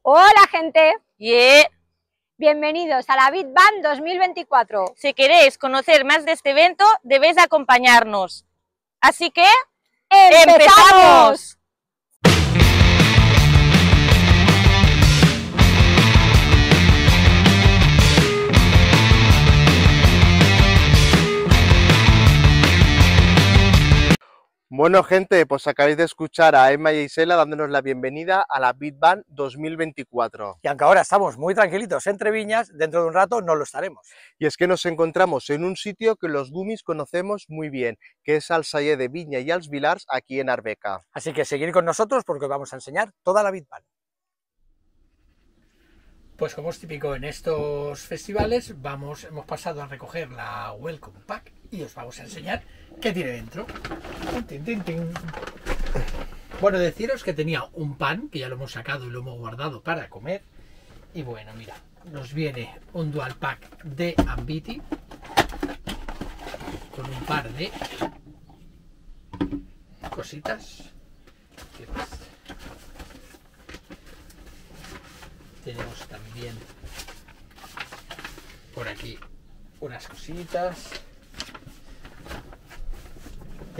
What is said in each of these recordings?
Hola, gente. Yeah. Bienvenidos a la BitBand 2024. Si queréis conocer más de este evento, debéis acompañarnos. Así que, ¡empezamos! Bueno, gente, pues acabáis de escuchar a Emma y a Isela dándonos la bienvenida a la Big Band 2024. Y aunque ahora estamos muy tranquilitos entre viñas, dentro de un rato no lo estaremos. Y es que nos encontramos en un sitio que los Gumis conocemos muy bien, que es al Salle de Viña y als Vilars, aquí en Arbeca. Así que seguir con nosotros porque os vamos a enseñar toda la Bitband. Pues como es típico en estos festivales, vamos, hemos pasado a recoger la Welcome Pack y os vamos a enseñar qué tiene dentro. Tin, tin, tin. Bueno, deciros que tenía un pan, que ya lo hemos sacado y lo hemos guardado para comer. Y bueno, mira, nos viene un dual pack de Ambiti con un par de cositas. ¿Qué más? Tenemos también por aquí unas cositas.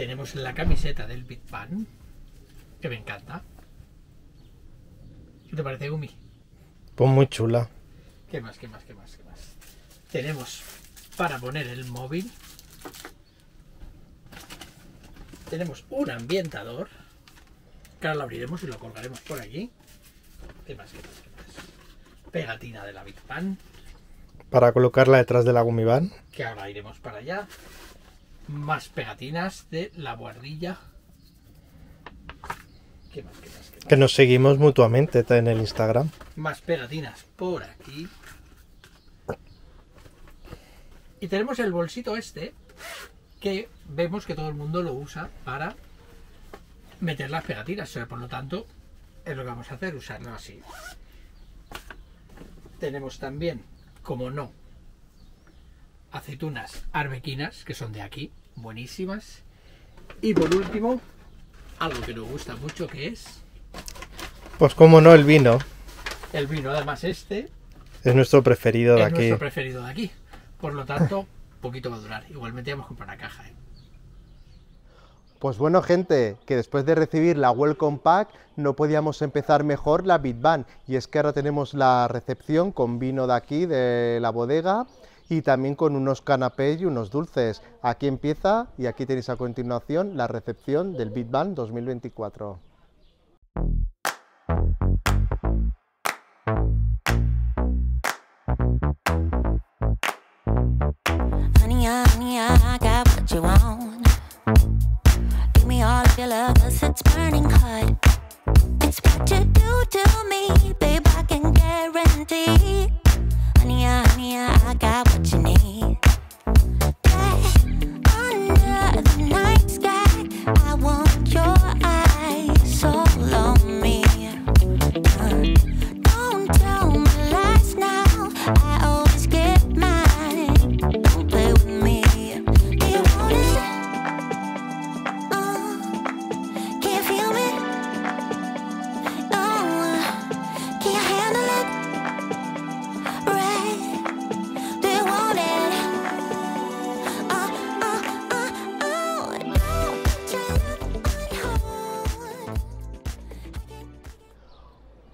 Tenemos la camiseta del Big Bang, que me encanta. ¿Qué te parece, Gumi? Pues muy chula. ¿Qué más, qué más, qué más, qué más? Tenemos para poner el móvil. Tenemos un ambientador. Que ahora lo abriremos y lo colgaremos por aquí. ¿Qué más, qué más, qué más? Pegatina de la Big Bang. Para colocarla detrás de la Gumiban. Que ahora iremos para allá. Más pegatinas de la guardilla. ¿Qué más, qué más, qué más? Que nos seguimos mutuamente en el Instagram. más pegatinas por aquí. Y tenemos el bolsito este que vemos que todo el mundo lo usa para meter las pegatinas. O sea, por lo tanto, es lo que vamos a hacer, usarlo así. Tenemos también, como no, aceitunas arbequinas, que son de aquí, buenísimas. Y por último, algo que nos gusta mucho, que es Pues como no, el vino. el vino. Además, este Es nuestro preferido de es aquí. nuestro preferido de aquí. Por lo tanto, poquito va a durar. Igualmente vamos a comprar una caja. ¿eh? Pues bueno, gente, que después de recibir la Welcome Pack no podíamos empezar mejor la Big Band. Y es que ahora tenemos la recepción con vino de aquí, de la bodega, y también con unos canapés y unos dulces. Aquí empieza y aquí tenéis a continuación la recepción del Big Band 2024. Honey, honey, I got what you want.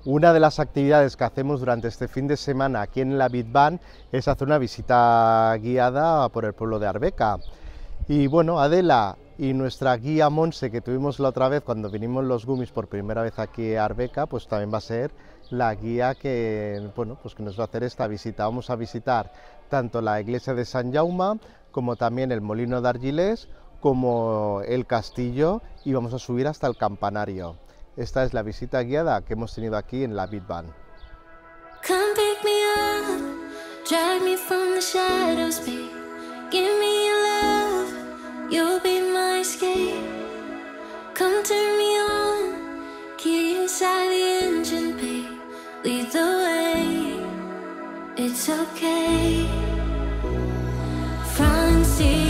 Una de las actividades que hacemos durante este fin de semana aquí en la Big Band es hacer una visita guiada por el pueblo de Arbeca. Y bueno, Adela y nuestra guía Monse, que tuvimos la otra vez cuando vinimos los Gumis por primera vez aquí a Arbeca, pues también va a ser la guía que, bueno, pues que nos va a hacer esta visita. Vamos a visitar tanto la iglesia de San Jaume como también el molino de Argilés, como el castillo y vamos a subir hasta el campanario. Esta es la visita guiada que hemos tenido aquí en la Big Band. Pick me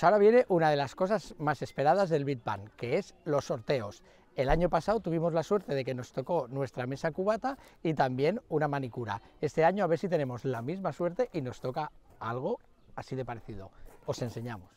Pues ahora viene una de las cosas más esperadas del Big Bang, que es los sorteos. El año pasado tuvimos la suerte de que nos tocó nuestra mesa cubata y también una manicura. Este año a ver si tenemos la misma suerte y nos toca algo así de parecido. Os enseñamos.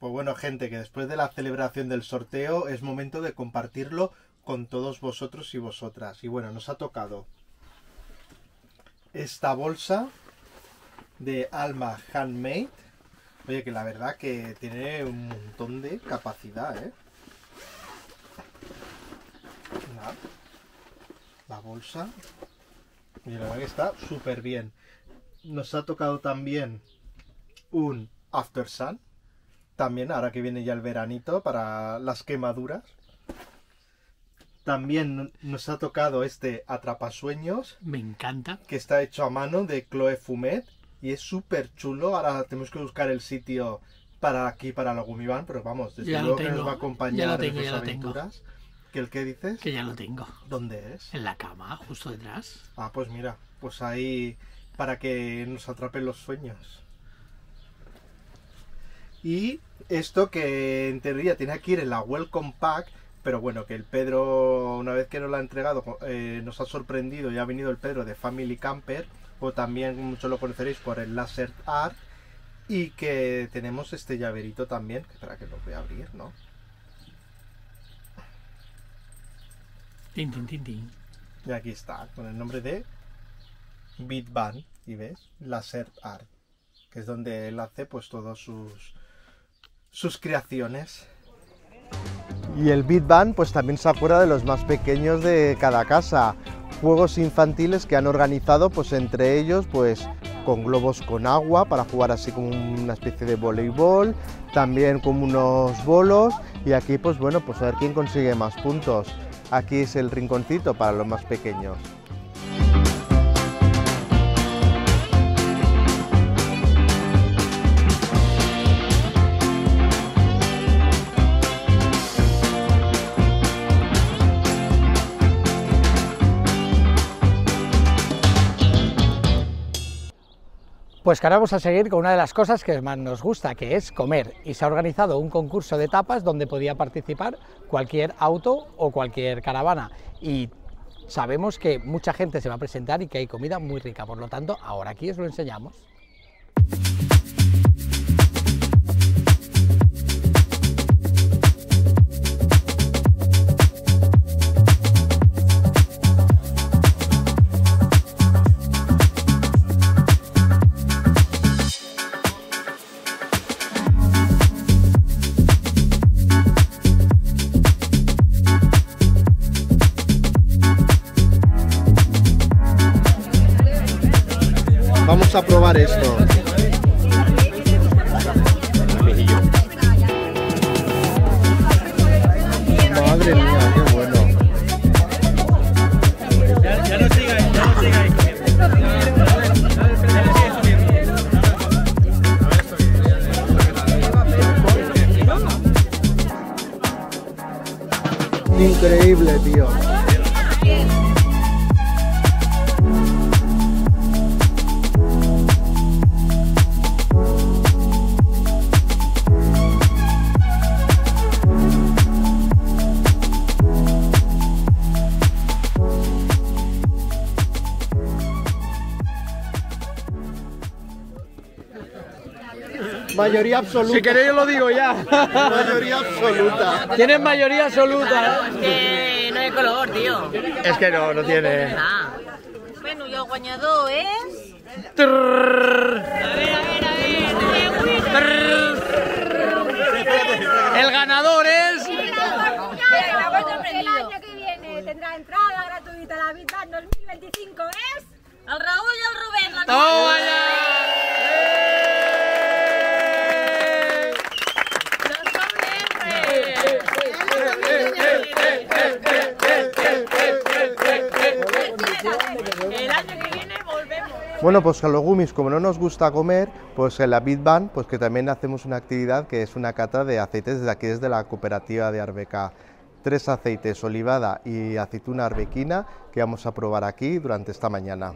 Pues bueno, gente, que después de la celebración del sorteo es momento de compartirlo con todos vosotros y vosotras. Y bueno, nos ha tocado esta bolsa de Alma Handmade. Oye, que la verdad que tiene un montón de capacidad, ¿eh? La, bolsa. Y la verdad que está súper bien. Nos ha tocado también un After Sun también ahora que viene ya el veranito para las quemaduras. También nos ha tocado este Atrapasueños, Me encanta. que está hecho a mano de Chloe Fumet y es súper chulo. Ahora tenemos que buscar el sitio para aquí, para la Gumiban, pero vamos, desde Ya luego que nos va a acompañar tengo, en aventuras. ¿Que el qué dices? Que ya lo tengo. ¿Dónde es? En la cama, justo detrás. Ah, pues mira, pues ahí para que nos atrapen los sueños. Y esto que en teoría tiene que ir en la Welcome Pack, pero bueno, que el Pedro, una vez que nos lo ha entregado, eh, nos ha sorprendido y ha venido el Pedro de Family Camper, o también muchos lo conoceréis por el Laser Art, y que tenemos este llaverito también, espera que lo voy a abrir, ¿no? Tin, tin, tin, tin. Y aquí está, con el nombre de Beat Band, y ves, Laser Art, que es donde él hace pues todos sus sus creaciones. Y el Beat Band pues también se acuerda de los más pequeños de cada casa, juegos infantiles que han organizado pues entre ellos pues con globos con agua para jugar así como una especie de voleibol, también como unos bolos y aquí pues bueno, pues a ver quién consigue más puntos. Aquí es el rinconcito para los más pequeños. Pues que ahora vamos a seguir con una de las cosas que más nos gusta, que es comer. Y se ha organizado un concurso de tapas donde podía participar cualquier auto o cualquier caravana. Y sabemos que mucha gente se va a presentar y que hay comida muy rica. Por lo tanto, ahora aquí os lo enseñamos. Increíble, tío. Mayoría absoluta. Si queréis lo digo ya. Mayoría absoluta. Tienes mayoría absoluta. Que no hay color, tío. Es que no, no tiene. Ah. Bueno, y el guanyador és... El ganador es. El año que viene tendrá entrada gratuita a la Bang 2025 es... El Raúl i el Rubén. La ¡Toma ya! El año que viene volvemos. Bueno, pues a los gumis, como no nos gusta comer, pues en la Big Bang, pues que también hacemos una actividad que es una cata de aceites desde aquí, desde la cooperativa de Arbeca. Tres aceites, olivada y aceituna arbequina, que vamos a probar aquí durante esta mañana.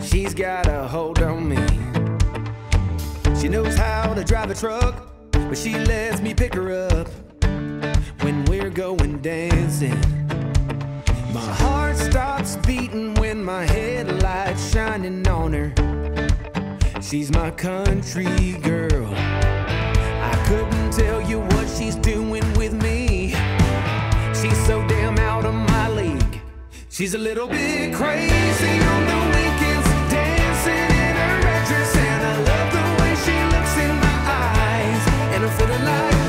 She's got a hold on me. She knows how to drive a truck, but she lets me pick her up going dancing. My heart stops beating when my headlights shining on her. She's my country girl. I couldn't tell you what she's doing with me. She's so damn out of my league. She's a little bit crazy on the weekends, dancing in her red dress, and I love the way she looks in my eyes. And I'm feeling like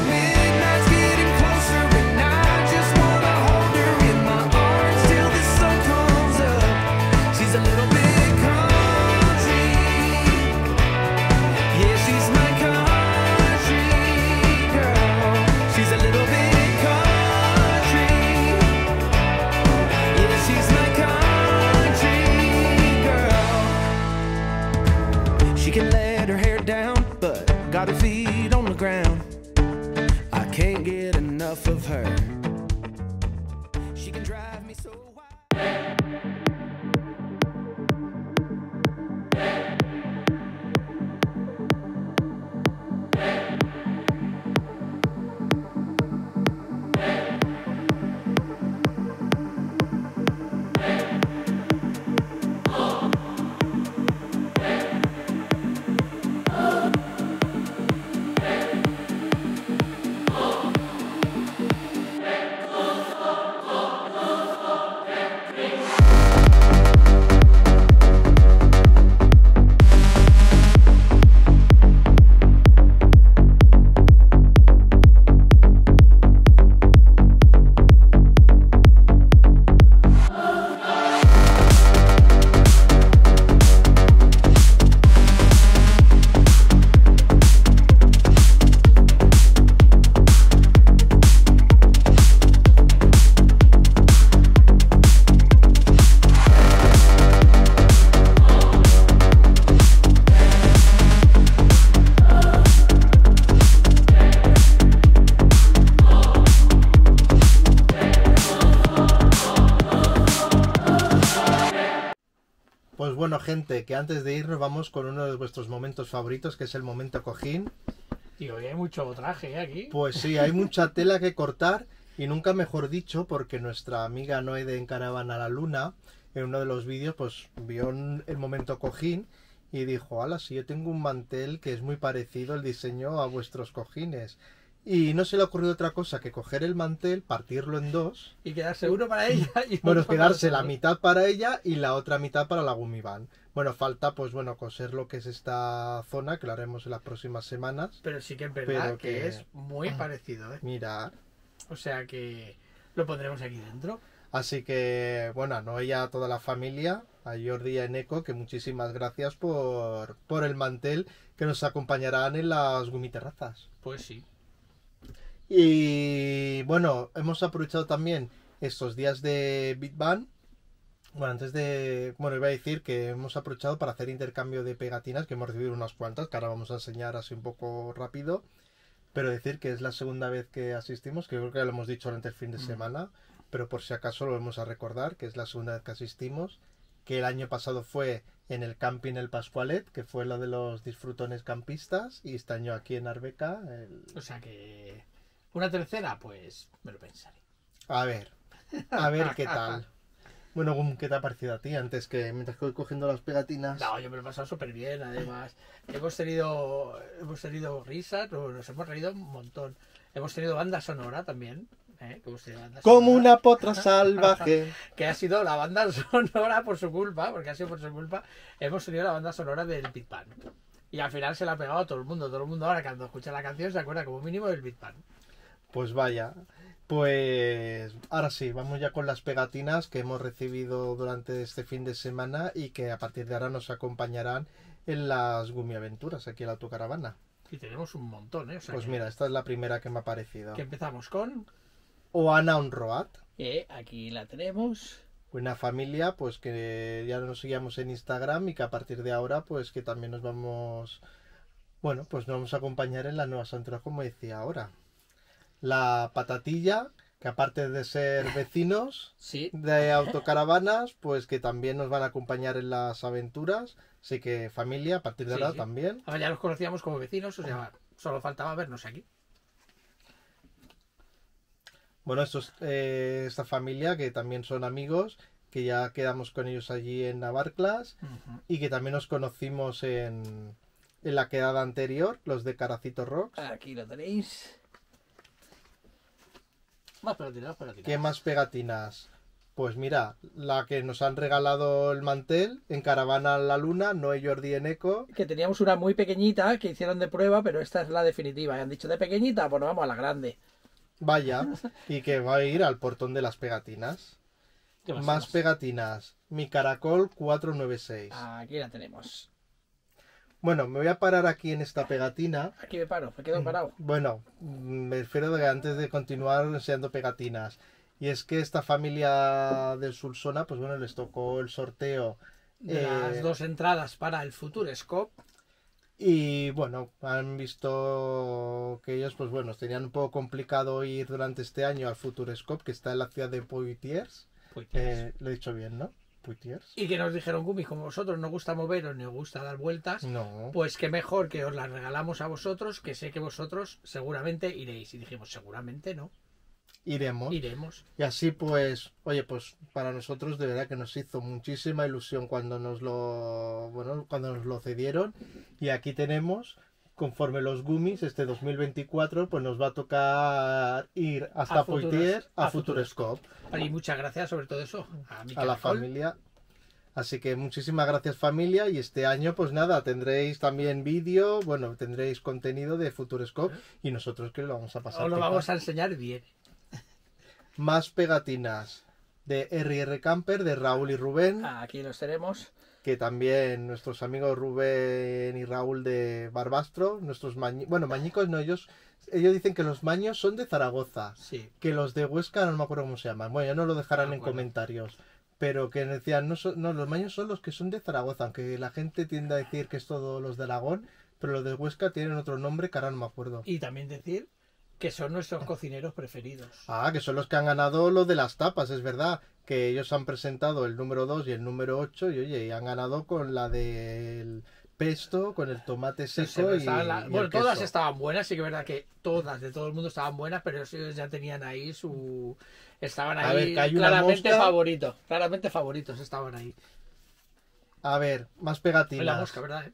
Pues bueno, gente, que antes de irnos vamos con uno de vuestros momentos favoritos, que es el momento cojín. Y hoy hay mucho traje ¿eh? aquí. Pues sí, hay mucha tela que cortar y nunca mejor dicho, porque nuestra amiga Noé de Encaravan a la Luna, en uno de los vídeos, pues vio el momento cojín y dijo, ala, si yo tengo un mantel que es muy parecido el diseño a vuestros cojines. Y no se le ocurrió otra cosa que coger el mantel, partirlo en dos, Y quedarse uno para ella y bueno, quedarse la mitad para ella y la otra mitad para la Gumivan. Bueno, falta pues bueno coser lo que es esta zona, que lo haremos en las próximas semanas. Pero sí que es verdad que... que- es muy parecido, ¿eh? Mirad. O sea que lo pondremos aquí dentro. Así que, bueno, a Noé y a toda la familia, a Jordi y a Eneco, que muchísimas gracias por, por el mantel que nos acompañarán en las gumiterrazas. Pues sí. Y bueno, hemos aprovechado también estos días de Big Bang Bueno, antes de. Bueno, iba a decir que hemos aprovechado para hacer intercambio de pegatinas, que hemos recibido unas cuantas, que ahora vamos a enseñar así un poco rápido. Pero decir que es la segunda vez que asistimos, que creo que ya lo hemos dicho durante el fin de semana, pero por si acaso lo vamos a recordar, que es la segunda vez que asistimos, que el año pasado fue en el camping El Pascualet, que fue lo de los disfrutones campistas, y este año aquí en Arbeca. el- O sea que. Una tercera, pues me lo pensaré. A ver, a ver qué tal. Bueno, ¿qué te ha parecido a ti antes que mientras que voy cogiendo las pegatinas? No, yo me lo he pasado súper bien, además. hemos tenido hemos tenido risas, nos hemos reído un montón. Hemos tenido banda sonora también. ¿eh? Banda Como sonora, una potra salvaje. Que ha sido la banda sonora por su culpa, porque ha sido por su culpa. Hemos tenido la banda sonora del Big Bang. Y al final se la ha pegado a todo el mundo. Todo el mundo ahora cuando escucha la canción se acuerda como mínimo del Big Bang. Pues vaya. Pues ahora sí, vamos ya con las pegatinas que hemos recibido durante este fin de semana y que a partir de ahora nos acompañarán en las gumiaventuras aquí en la autocaravana. Y tenemos un montón, ¿eh? O sea Pues mira, esta es la primera que me ha parecido. que empezamos con. Oana on Road. Eh, aquí la tenemos. Una familia, pues que ya nos seguíamos en Instagram y que a partir de ahora, pues que también nos vamos, bueno, pues nos vamos a acompañar en las nuevas aventuras, como decía ahora. La patatilla, que aparte de ser vecinos Sí. de autocaravanas, pues que también nos van a acompañar en las aventuras. Así que familia, a partir de Sí, ahora sí. también. Ahora ya los conocíamos como vecinos, o sea, solo faltaba vernos aquí. Bueno, estos, eh, esta familia que también son amigos, que ya quedamos con ellos allí en Navarclas. y que también nos conocimos en, en la quedada anterior, los de Caracito Rocks. Aquí lo tenéis. Más pegatinas, más pegatinas. ¿Qué más pegatinas? Pues mira, la que nos han regalado el mantel en Caravana a la Luna, Noé Jordi en Eco. Que teníamos una muy pequeñita que hicieron de prueba, pero esta es la definitiva. Y han dicho de pequeñita, bueno, vamos a la grande. Vaya, y que va a ir al portón de las pegatinas. ¿Qué más Más pegatinas. Mi Caracol 496. Aquí la tenemos. Bueno, me voy a parar aquí en esta pegatina. Aquí me paro, me quedo parado. Bueno, mm, me refiero de que antes de continuar enseñando pegatinas. Y es que esta familia del Sulsona, pues bueno, les tocó el sorteo. De eh, las dos entradas para el Futurescope. Y bueno, han visto que ellos, pues bueno, tenían un poco complicado ir durante este año al Futurescope, que está en la ciudad de Poitiers. Pues, Eh, lo he dicho bien, ¿no? Y que nos dijeron, Gumi, como vosotros no gusta moveros ni os gusta dar vueltas, No. pues que mejor que os las regalamos a vosotros, que sé que vosotros seguramente iréis. Y dijimos, seguramente no, Iremos. iremos. Y así pues, oye, pues para nosotros de verdad que nos hizo muchísima ilusión cuando nos lo, bueno, cuando nos lo cedieron. Y aquí tenemos, conforme los gummies, este 2024, pues nos va a tocar ir hasta A Futuros- Poitiers a a Futurescope, Y muchas gracias sobre todo eso a, mi a la familia. Así que muchísimas gracias familia y este año pues nada, tendréis también vídeo, bueno, tendréis contenido de Futurescope y nosotros que lo vamos a pasar. Os lo vamos a enseñar bien. Más pegatinas de RR Camper, de Raúl y Rubén. Aquí los tenemos. Que también nuestros amigos Rubén y Raúl de Barbastro, nuestros mañi- bueno, mañicos no, ellos, ellos dicen que los maños son de Zaragoza, Sí. que los de Huesca no me acuerdo cómo se llaman, bueno, ya no lo dejarán No en comentarios, pero que decían, no, son- no, los maños son los que son de Zaragoza, aunque la gente tiende a decir que es todos los de Aragón, pero los de Huesca tienen otro nombre que ahora no me acuerdo. Y también decir que son nuestros cocineros preferidos. Ah, que son los que han ganado lo de las tapas, es verdad. Que ellos han presentado el número 2 y el número 8 y oye, y han ganado con la del pesto, con el tomate Sí, seco y, estaban la- y el bueno, todas queso. estaban buenas, sí que es verdad que todas de todo el mundo estaban buenas, pero ellos ya tenían ahí su... Estaban ahí ver, que hay una claramente mosca. favoritos, claramente favoritos estaban ahí. A ver, más En pegatinas. la mosca, ¿verdad? eh?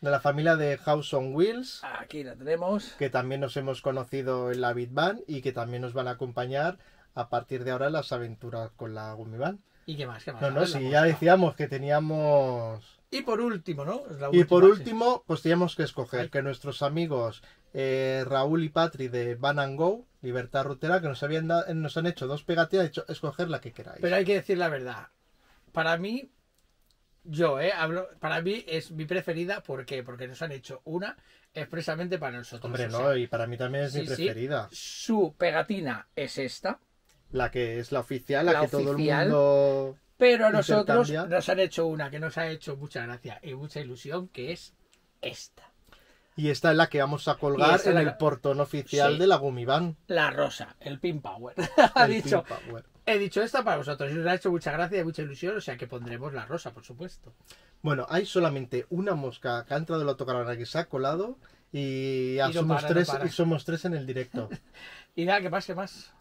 De la familia de House on Wheels, Aquí la tenemos. que también nos hemos conocido en la Bitban y que también nos van a acompañar a partir de ahora en las aventuras con la Gumiban. ¿Y qué más? ¿Qué más? No, no, si ya decíamos que teníamos Y por último, ¿no? Y por sí. último, pues teníamos que escoger Ay. que nuestros amigos eh, Raúl y Patri de Van and Go, Libertad Rutera, que nos habían da- nos han hecho dos pegatinas, han dicho escoger la que queráis. Pero hay que decir la verdad. Para mí, yo, ¿eh? Hablo, para mí es mi preferida. ¿Por qué? Porque nos han hecho una expresamente para nosotros. Hombre, o no, y para mí también es mi sí. preferida. Su pegatina es esta. La que es la oficial, la, La que todo el mundo Pero a nosotros nos han hecho una que nos ha hecho mucha gracia y mucha ilusión, que es esta. Y esta es la que vamos a colgar en el portón oficial Sí. de la Gumivan. La rosa, el Pin Power. ha El dicho, Pin Power. He dicho esta para vosotros y nos ha hecho mucha gracia y mucha ilusión, o sea que pondremos la rosa, por supuesto. Bueno, hay solamente una mosca que ha entrado en la que se ha colado y ya Y no somos para, no tres para. y somos tres en el directo. Y nada, ¿qué más? ¿Qué más?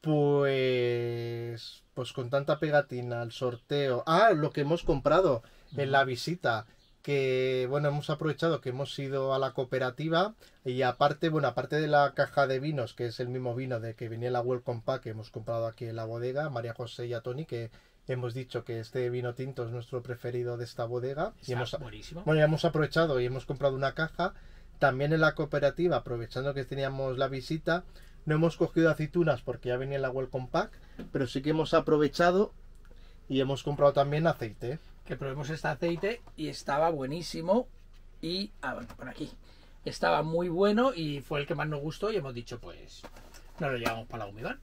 Pues pues con tanta pegatina, el sorteo. Ah, lo que hemos comprado en la visita. Que bueno, hemos aprovechado que hemos ido a la cooperativa y aparte, bueno, aparte de la caja de vinos, que es el mismo vino de que venía en la Welcome Pack que hemos comprado aquí en la bodega, María José y a Tony, que hemos dicho que este vino tinto es nuestro preferido de esta bodega. Y hemos, buenísimo. bueno, ya hemos aprovechado y hemos comprado una caja. También en la cooperativa, aprovechando que teníamos la visita, no hemos cogido aceitunas porque ya venía en la Welcome Pack, pero sí que hemos aprovechado y hemos comprado también aceite. Que probemos este aceite y estaba buenísimo. Y ah, bueno, por aquí. Estaba muy bueno y fue el que más nos gustó y hemos dicho pues nos lo llevamos para la Gumivan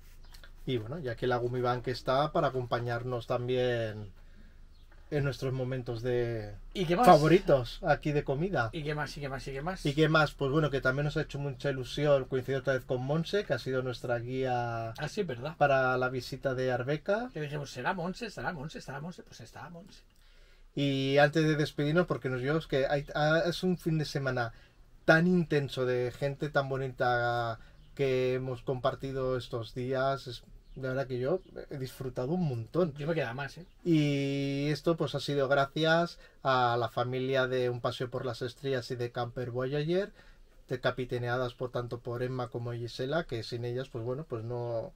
Y bueno, ya que la Gumibank está para acompañarnos también en nuestros momentos de y qué más favoritos aquí de comida. y qué más y qué más y qué más ¿Y qué más? Pues bueno, que también nos ha hecho mucha ilusión coincidir otra vez con Monse, que ha sido nuestra guía ah sí verdad. para la visita de Arbeca. que dijimos será Monse será Monse será Monse pues está Monse Y antes de despedirnos, porque nos llevamos que hay- ah, es un fin de semana tan intenso de gente tan bonita que hemos compartido estos días. Es, la verdad que yo he disfrutado un montón. yo me queda más eh Y esto pues ha sido gracias a la familia de Un Paseo por las Estrellas y de Camper Voyager, de capitaneadas por tanto por Emma como Gisela, que sin ellas pues bueno, pues no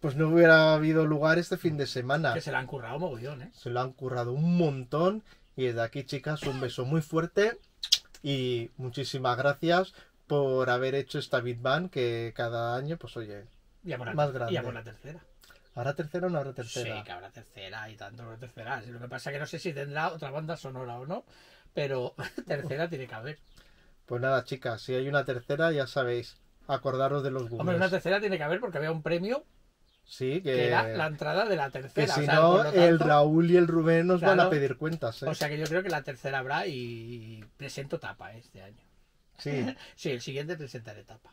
pues no hubiera habido lugar este fin de semana. que se la han currado mogollón eh Se lo han currado un montón. Y desde aquí, chicas, un beso muy fuerte. Y muchísimas gracias por haber hecho esta Big Bang que cada año, pues oye, por la, Más grande. por la tercera ¿habrá tercera o no habrá sí tercera? que habrá tercera y tanto la tercera lo que pasa que no sé si tendrá otra banda sonora o no pero tercera tiene que haber Pues nada, chicas, si hay una tercera, ya sabéis, acordaros de los Hombre, Google. una tercera tiene que haber porque había un premio Sí, que, que era la entrada de la que tercera. si o sea, no, el Raúl y el Rubén nos van a pedir cuentas. ¿eh? O sea que yo creo que la tercera habrá y presento tapa este año. sí, Sí, el siguiente presentaré tapa.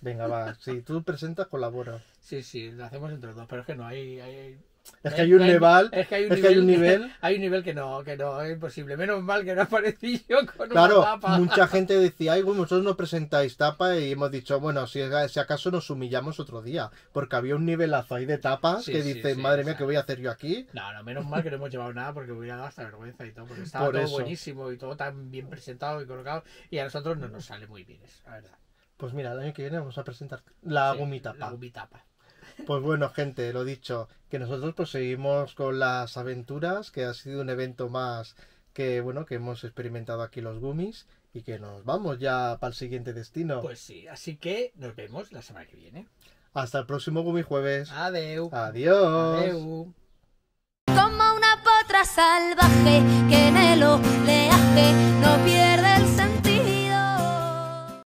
venga, va. Si tú presentas, colaboro. Sí, sí, lo hacemos entre los dos, pero es que no hay... hay- Es que hay un nivel, es que hay un es que hay un nivel, hay un nivel que no, que no es imposible. Menos mal que no aparecí yo con Claro, una tapa. mucha gente decía, ay, bueno, vosotros no presentáis tapa y hemos dicho, bueno, si, si acaso nos humillamos otro día, porque había un nivelazo ahí de tapas Sí, que sí, madre mía. ¿qué voy a hacer yo aquí? No, no, menos mal que no hemos llevado nada porque hubiera dado hasta vergüenza y todo, porque estaba Por todo eso. buenísimo y todo tan bien presentado y colocado y a nosotros no nos sale muy bien eso, la verdad. Pues mira, el año que viene vamos a presentar la gumitapa. La gumitapa. Pues bueno, gente, lo dicho, que nosotros pues seguimos con las aventuras, que ha sido un evento más que bueno, que hemos experimentado aquí los gummies y que nos vamos ya para el siguiente destino. Pues sí, así que nos vemos la semana que viene. Hasta el próximo gummy jueves. Adeu. Adiós. Adeu. como una potra salvaje que en el oleaje no pierde